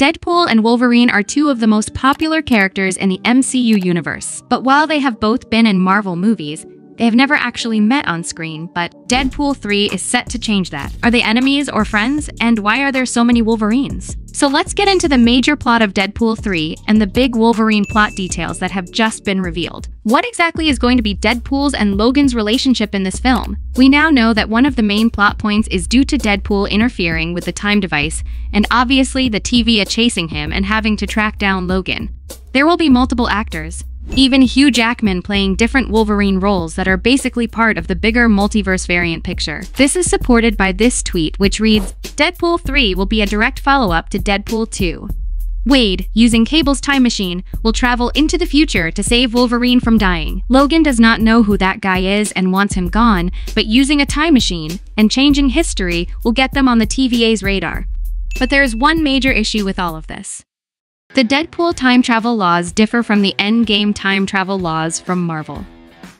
Deadpool and Wolverine are two of the most popular characters in the MCU universe, but while they have both been in Marvel movies, they have never actually met on screen, but Deadpool 3 is set to change that. Are they enemies or friends? And why are there so many Wolverines? So let's get into the major plot of Deadpool 3 and the big Wolverine plot details that have just been revealed. What exactly is going to be Deadpool's and Logan's relationship in this film? We now know that one of the main plot points is due to Deadpool interfering with the time device, and obviously the TVA chasing him and having to track down Logan. There will be multiple actors, even Hugh Jackman playing different Wolverine roles that are basically part of the bigger multiverse variant picture. This is supported by this tweet, which reads, Deadpool 3 will be a direct follow-up to Deadpool 2. Wade, using Cable's time machine, will travel into the future to save Wolverine from dying. Logan does not know who that guy is and wants him gone, but using a time machine and changing history will get them on the TVA's radar. But there is one major issue with all of this. The Deadpool time travel laws differ from the Endgame time travel laws from Marvel.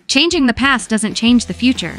Changing the past doesn't change the future.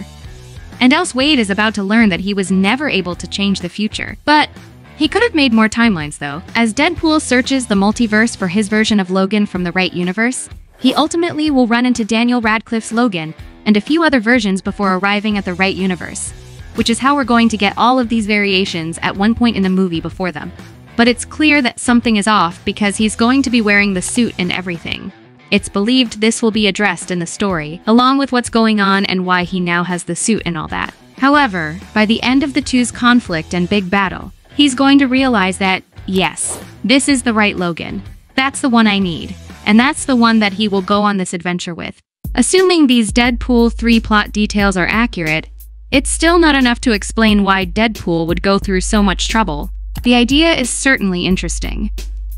And else Wade is about to learn that he was never able to change the future. But he could have made more timelines though. As Deadpool searches the multiverse for his version of Logan from the right universe, he ultimately will run into Daniel Radcliffe's Logan and a few other versions before arriving at the right universe, which is how we're going to get all of these variations at one point in the movie before them but it's clear that something is off because he's going to be wearing the suit and everything. It's believed this will be addressed in the story, along with what's going on and why he now has the suit and all that. However, by the end of the two's conflict and big battle, he's going to realize that, yes, this is the right Logan. That's the one I need. And that's the one that he will go on this adventure with. Assuming these Deadpool 3 plot details are accurate, it's still not enough to explain why Deadpool would go through so much trouble. The idea is certainly interesting.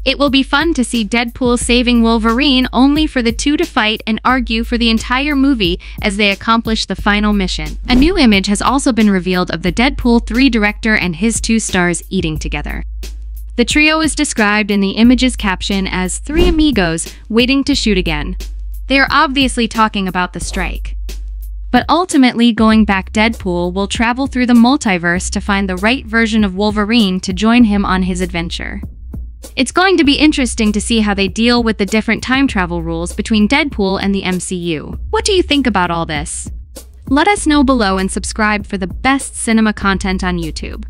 It will be fun to see Deadpool saving Wolverine only for the two to fight and argue for the entire movie as they accomplish the final mission. A new image has also been revealed of the Deadpool 3 director and his two stars eating together. The trio is described in the image's caption as three amigos waiting to shoot again. They are obviously talking about the strike. But ultimately, going back Deadpool will travel through the multiverse to find the right version of Wolverine to join him on his adventure. It's going to be interesting to see how they deal with the different time travel rules between Deadpool and the MCU. What do you think about all this? Let us know below and subscribe for the best cinema content on YouTube.